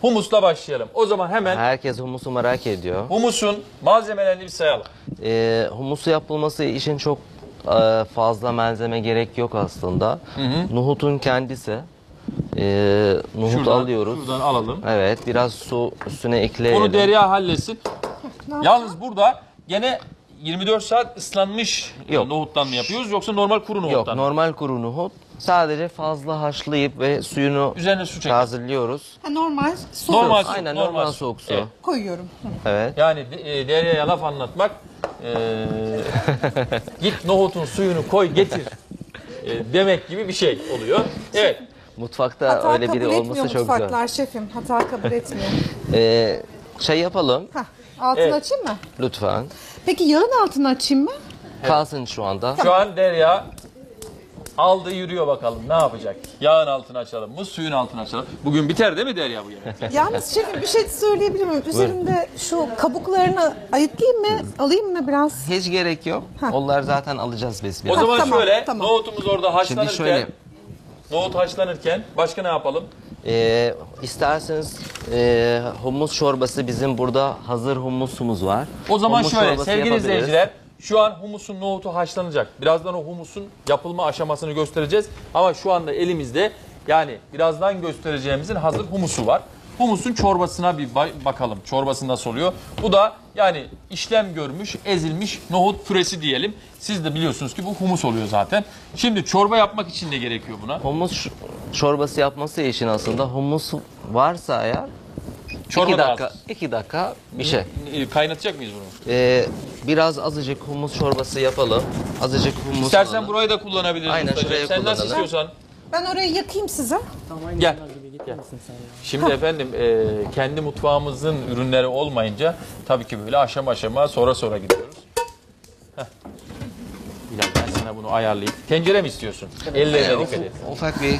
Humusla başlayalım. O zaman hemen Herkes humusu merak ediyor. humusun malzemelerini bir sayalım. Ee, humusu yapılması için çok e, fazla malzeme gerek yok aslında. Nohutun kendisi. Ee, nohut alıyoruz. Şuradan alalım. Evet, biraz su üstüne ekleyelim. Bunu Derya halletsin. Yalnız burada gene 24 saat ıslanmış Yok. nohuttan mı yapıyoruz yoksa normal kuru Yok, nohuttan mı? normal kuru nohut. Sadece fazla haşlayıp ve suyunu Üzerine su çekiyoruz. hazırlıyoruz. Ha, normal soğuk Normal su. Aynen normal, soğuk su. Evet. koyuyorum. Hı. Evet. Yani e, Derya'ya laf anlatmak e, git nohutun suyunu koy getir e, demek gibi bir şey oluyor. Evet. Mutfakta Hata öyle kabul biri etmiyor olması çok güzel. mutfaklar şefim. Hata kabul etmiyor. Ee, şey yapalım Hah, altını Evet. açayım mı? lütfen. Peki yağın altını açayım mı? Kalsın şu anda. Şu an Derya aldı yürüyor bakalım ne yapacak? Yağın altını açalım mı suyun altını açalım. Bugün biter değil mi Derya bu yemek? Yalnız şefim bir şey söyleyebilir miyim? Üzerinde şu kabuklarını ayıklayayım mı? Alayım mı biraz? Hiç gerek yok. Onlar zaten alacağız biz O biraz. zaman tamam, şöyle tamam. nohutumuz orada haşlanırken şöyle- nohut haşlanırken başka ne yapalım? Ee, isterseniz e, humus çorbası bizim burada hazır humusumuz var. O zaman Humus şöyle çorbası sevgili yapabiliriz. izleyiciler şu an humusun nohutu haşlanacak. Birazdan o humusun yapılma aşamasını göstereceğiz. Ama şu anda elimizde yani birazdan göstereceğimizin hazır humusu var. Humusun çorbasına bir ba- bakalım. Çorbası nasıl oluyor? Bu da yani işlem görmüş, ezilmiş nohut püresi diyelim. Siz de biliyorsunuz ki bu humus oluyor zaten. Şimdi çorba yapmak için ne gerekiyor buna? Humus çorbası yapması için aslında humus varsa eğer Çorba iki da dakika, iki dakika bir şey. Kaynatacak mıyız bunu? Ee, biraz azıcık humus çorbası yapalım. Azıcık humus İstersen alalım. burayı da kullanabiliriz. Aynen, ustacığım. şuraya Sen nasıl kullanalım. istiyorsan. Ben orayı yakayım size. Gel. Gel. Şimdi efendim e, kendi mutfağımızın ürünleri olmayınca tabii ki böyle aşama aşama sonra sonra gidiyoruz. Heh. Bilal ben sana bunu ayarlayayım. Tencere mi istiyorsun? Ellerine dikkat et. ufak bir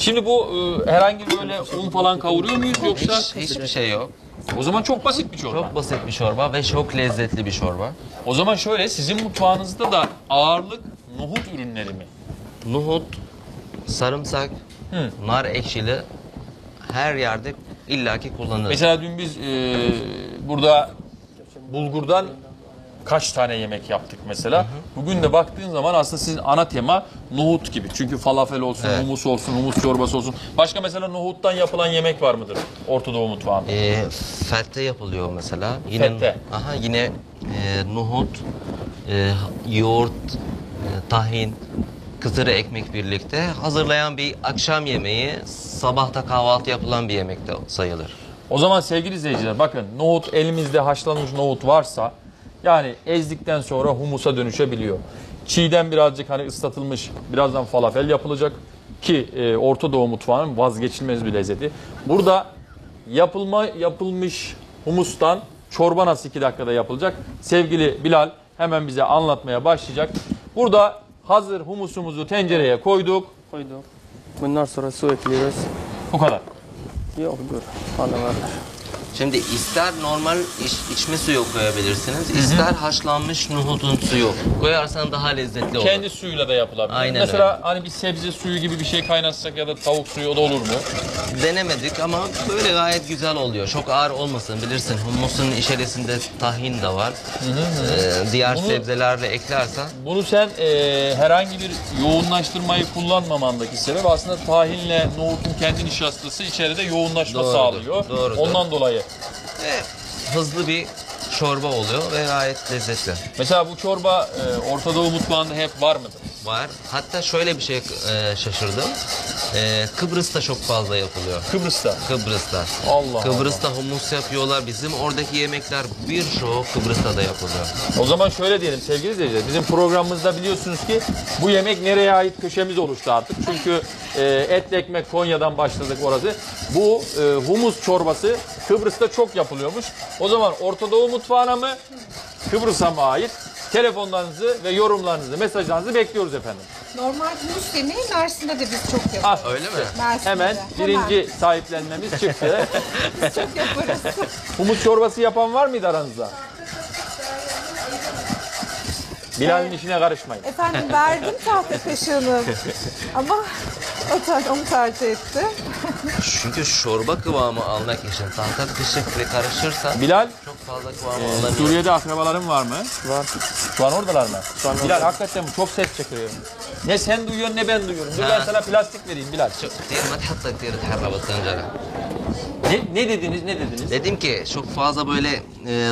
Şimdi bu e, herhangi böyle un falan kavuruyor muyuz yoksa? hiç, hiçbir şey yok. O zaman çok basit bir çorba. Çok basit bir çorba ve çok lezzetli bir çorba. O zaman şöyle sizin mutfağınızda da ağırlık nohut ürünleri mi? Nohut, sarımsak, Hı. nar ekşili her yerde illaki kullanılır. Mesela dün biz e, burada bulgurdan kaç tane yemek yaptık mesela. Bugün de baktığın zaman aslında sizin ana tema nohut gibi. Çünkü falafel olsun, Evet. humus olsun, humus çorbası olsun. Başka mesela nohuttan yapılan yemek var mıdır Orta Doğu mutfağında? Ee, fette yapılıyor mesela. Yine, Fette. Aha, yine e, nohut, e, yoğurt, e, tahin, kızarı ekmek birlikte hazırlayan bir akşam yemeği, sabahta kahvaltı yapılan bir yemek de sayılır. O zaman sevgili izleyiciler bakın nohut elimizde haşlanmış nohut varsa yani ezdikten sonra humusa dönüşebiliyor. Çiğden birazcık hani ıslatılmış birazdan falafel yapılacak ki e, Orta Doğu mutfağının vazgeçilmez bir lezzeti. Burada yapılma yapılmış humustan çorba nasıl 2 dakikada yapılacak? Sevgili Bilal hemen bize anlatmaya başlayacak. Burada hazır humusumuzu tencereye koyduk. koyduk. Bundan sonra su ekliyoruz. Bu kadar. Yok dur. Var. Şimdi ister normal iç, içme suyu koyabilirsiniz, ister haşlanmış nohutun suyu koyarsan daha lezzetli olur. Kendi suyuyla da yapılabilir. Aynen Mesela öyle. hani bir sebze suyu gibi bir şey kaynatsak ya da tavuk suyu o da olur mu? Denemedik ama böyle gayet güzel oluyor. Çok ağır olmasın bilirsin. Humusun içerisinde tahin de var. Ee, diğer Bunu- sebzelerle eklersen Bunu sen e, herhangi bir yoğunlaştırmayı kullanmamandaki sebep aslında tahinle nohutun kendi nişastası içeride yoğunlaşma Doğrudur, sağlıyor. doğrudur. Ondan dolayı. ve hızlı bir çorba oluyor ve gayet lezzetli. Mesela bu çorba e, Orta Doğu mutfağında hep var mıdır? Var. Hatta şöyle bir şey e, şaşırdım. E, Kıbrıs'ta çok fazla yapılıyor. Kıbrıs'ta. Kıbrıs'ta. Allah Kıbrıs'ta humus yapıyorlar. Bizim oradaki yemekler birçoğu Kıbrıs'ta da yapılıyor. O zaman şöyle diyelim sevgili izleyiciler. Bizim programımızda biliyorsunuz ki bu yemek nereye ait köşemiz oluştu artık. Çünkü e, etli ekmek Konya'dan başladık orası. Bu e, humus çorbası Kıbrıs'ta çok yapılıyormuş. O zaman Orta Doğu mutfağına mı Kıbrıs'a mı ait? Telefonlarınızı ve yorumlarınızı, mesajlarınızı bekliyoruz efendim. Normal humus yemeği Mersin'de de biz çok yaparız. Ah, Öyle mi? Mersin'de. hemen birinci sahiplenmemiz çıktı. Hemen. çok yaparız. humus çorbası yapan var mıydı aranızda? Bilal'in işine karışmayın. Efendim verdim tahta kaşığını ama o tar- onu tercih etti. Çünkü çorba kıvamı almak için tahta kaşıkla karışırsa Bilal, çok fazla kıvamı e, alamıyor. Suriye'de akrabaların var mı? Var. Şu an oradalar mı? Şu an Bilal orada. hakikaten bu çok ses çıkıyor. Ne sen duyuyorsun ne ben duyuyorum. Dur Ha. ben sana plastik vereyim Bilal. Çok كتير ما تحط كتير تحرى بالطنجرة Ne, ne dediniz ne dediniz? Dedim ki çok fazla böyle e,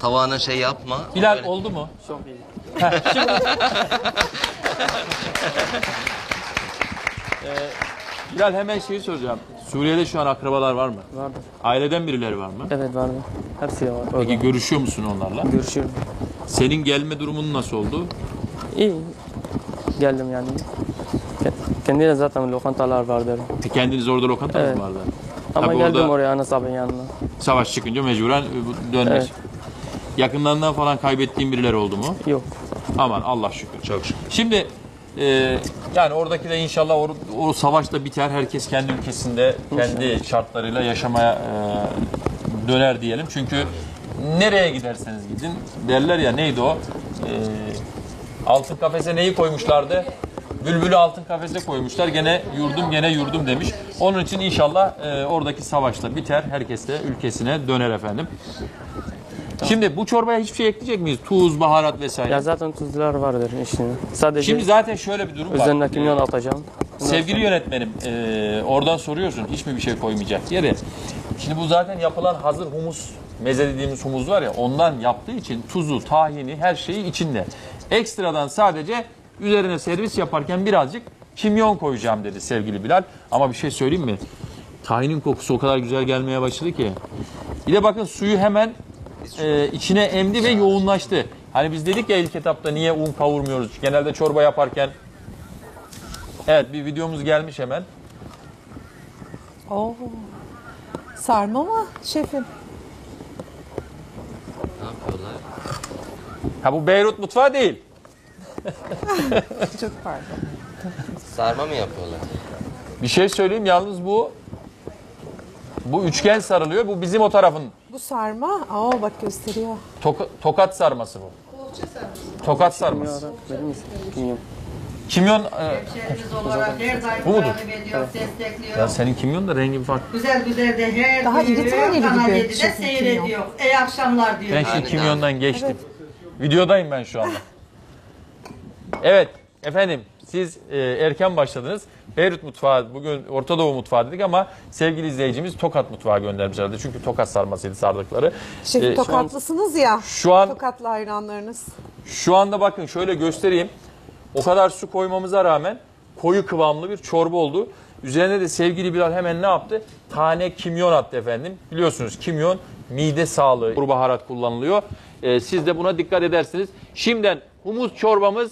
tavana şey yapma. Bilal Böyle- oldu mu? Çok iyi. Bilal hemen şeyi soracağım. Suriye'de şu an akrabalar var mı? Vardır. Aileden birileri var mı? Evet vardır. Hepsi var. Orada. Peki görüşüyor musun onlarla? Görüşüyorum. Senin gelme durumun nasıl oldu? İyi. Geldim yani. Ke- Kendine zaten lokantalar vardır. Kendiniz orada lokanta Evet. mı vardı? Ama Tabii geldim orada- oraya Anas abinin yanına. Savaş çıkınca mecburen e, dönmek. Evet. Yakınlarından falan kaybettiğin birileri oldu mu? Yok. Aman Allah şükür. Çok şükür. Şimdi e, yani oradaki de inşallah o, o savaş da biter. Herkes kendi ülkesinde kendi şartlarıyla yaşamaya e, döner diyelim. Çünkü nereye giderseniz gidin derler ya neydi o? E, altın kafese neyi koymuşlardı? Bülbülü altın kafese koymuşlar. Gene yurdum gene yurdum demiş. Onun için inşallah e, oradaki savaş da biter. Herkes de ülkesine döner efendim. Şimdi bu çorbaya hiçbir şey ekleyecek miyiz? Tuz, baharat vesaire. Ya zaten tuzlar vardır işin. Sadece Şimdi zaten şöyle bir durum var. üzerine kimyon atacağım. Sevgili yönetmenim, e, oradan soruyorsun hiç mi bir şey koymayacak diye de. Şimdi bu zaten yapılan hazır humus, meze dediğimiz humus var ya ondan yaptığı için tuzu, tahini her şeyi içinde. Ekstradan sadece üzerine servis yaparken birazcık kimyon koyacağım dedi sevgili Bilal. Ama bir şey söyleyeyim mi? Tahinin kokusu o kadar güzel gelmeye başladı ki. Bir de bakın suyu hemen e, içine emdi ve yoğunlaştı. Hani biz dedik ya ilk etapta niye un kavurmuyoruz? Genelde çorba yaparken Evet bir videomuz gelmiş hemen. Oo. Sarma mı şefim? Ne yapıyorlar? Ha bu Beyrut mutfağı değil. Çok pardon. Sarma mı yapıyorlar? Bir şey söyleyeyim yalnız bu bu üçgen sarılıyor. Bu bizim o tarafın Bu sarma. Aa bak gösteriyor. toka- tokat sarması bu. Tokat sarması. Kimyon verir misin? Kimyon. Kimyon e, Şehrimiz olarak her daim Bu mudur? takip ediyor, destekliyor. ya senin kimyon da rengi bir farklı. Güzel güzel de her Daha günü iri taneli Kanal gibi 7'de şefim seyrediyor. İyi akşamlar diyor. Ben şimdi kimyondan geçtim. Videodayım ben şu anda. Evet efendim siz e, erken başladınız. Beyrut mutfağı bugün Orta Doğu mutfağı dedik ama sevgili izleyicimiz Tokat mutfağı göndermişlerdi. Çünkü Tokat sarmasıydı sardıkları. Şefim E, tokatlısınız ya. şu an Tokatlı hayranlarınız. Şu anda bakın şöyle göstereyim. O kadar su koymamıza rağmen koyu kıvamlı bir çorba oldu. Üzerine de sevgili Bilal hemen ne yaptı? Tane kimyon attı efendim. Biliyorsunuz kimyon mide sağlığı, kuru baharat kullanılıyor. Ee, siz de buna dikkat edersiniz. Şimdiden humus çorbamız